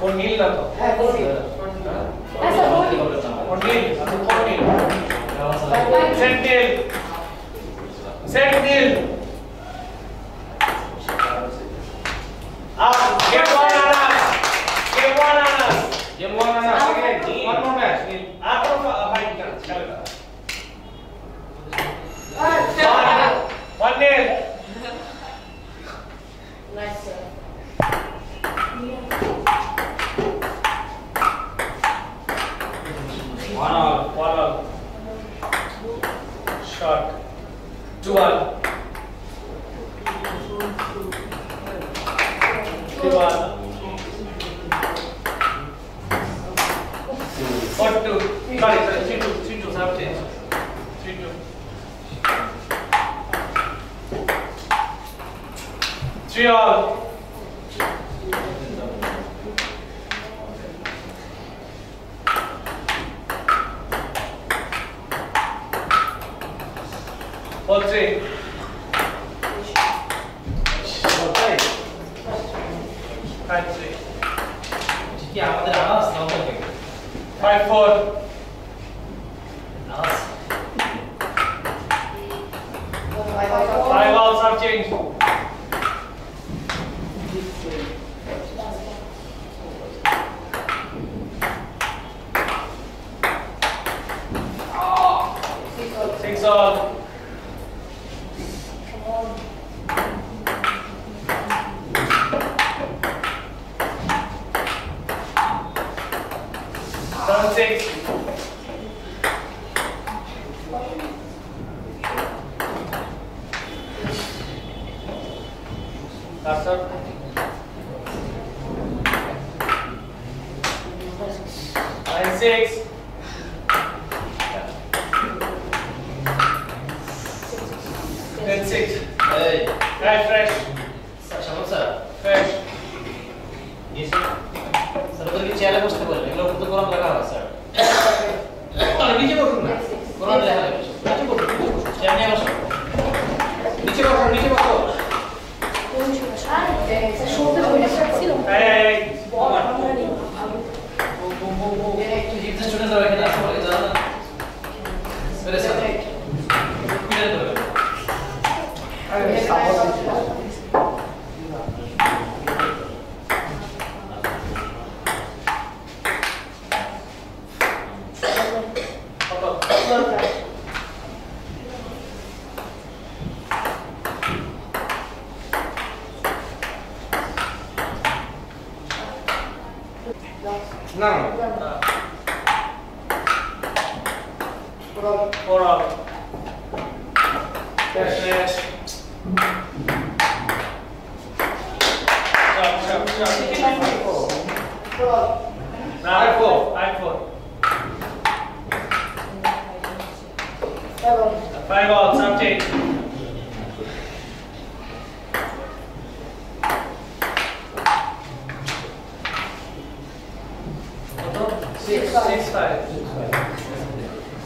वो नील कौन था। हाँ, One all. One all. Shot. Two one. Two one. Four two. Sorry, sorry. Three two. Three two. Sub change. Three two. Three all. Four three. Five three. কি আমাদের আওয়াজ নাও থাকে Five four. আওয়াজ Five all sub change. Six all. cursor and 6 Student lagi nak apa kita? Beres apa? Kita tu. Ayo, sabot. Não. Four out. Yes. Nine four. Nine four. Seven. Five out. Something. Six, six, five. Six, five.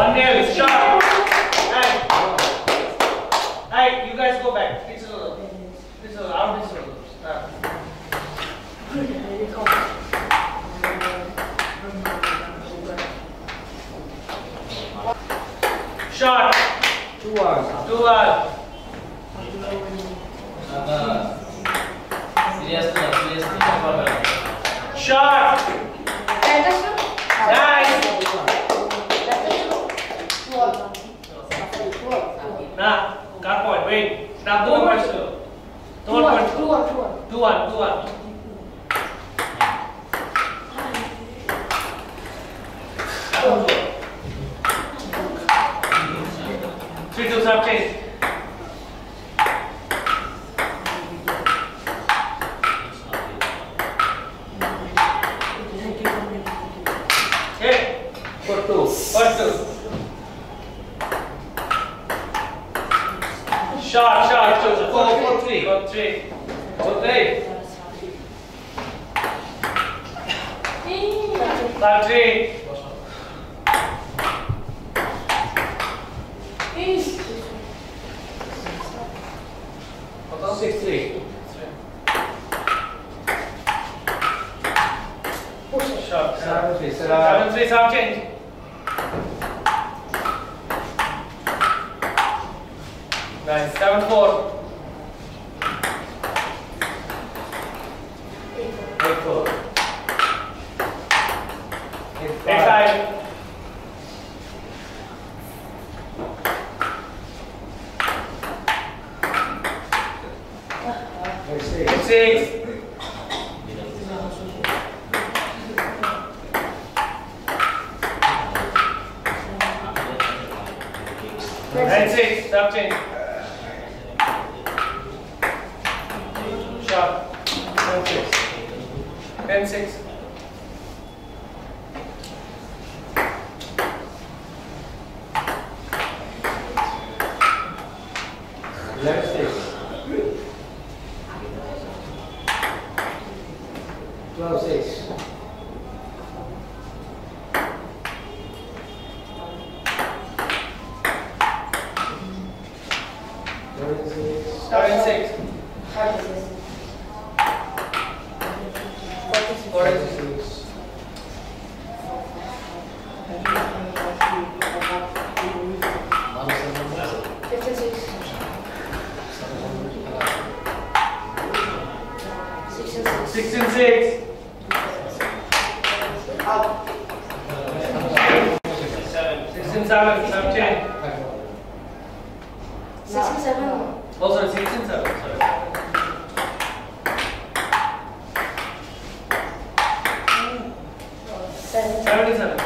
One nail, shot. Hey. Hey, you guys go back. This is this is out this room. Ah. Shot. Two one. Two one. Serious na, serious na siya pa ba? Shot. 자, 무언 벌수. 동원 벌수. 두원, 두원. 두원, 두원. 자, 동조. 3, 2, 3, 4. Shot, shot, two. Four, four, three. Four, three. Four, three. Five, three. Six, three. Shot. Seven three. Seven, three, sub change. Nice. Seven, four. Eight, four. Eight, five. Eight, six. Nine, six. Stop change. Shot. Ten, six. Ten, six. Eleven six. Twelve six. Thirteen six. Seven, six. Forty six. Six and six. Six and seven. Stop change. Oh, sorry. Six and seven. Sorry. Seventy-seven.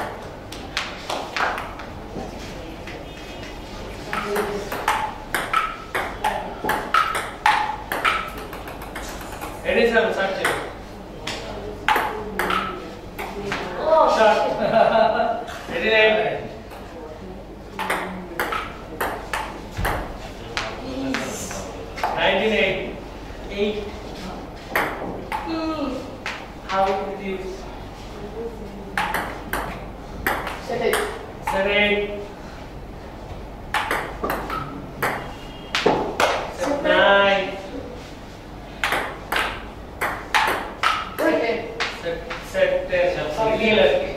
Eighty-seven. Stop change. Shot. Eighty-eight. Ninety-eight. Eight. How it Set eight. Set nine. Set, set ten. Eleven. Aha.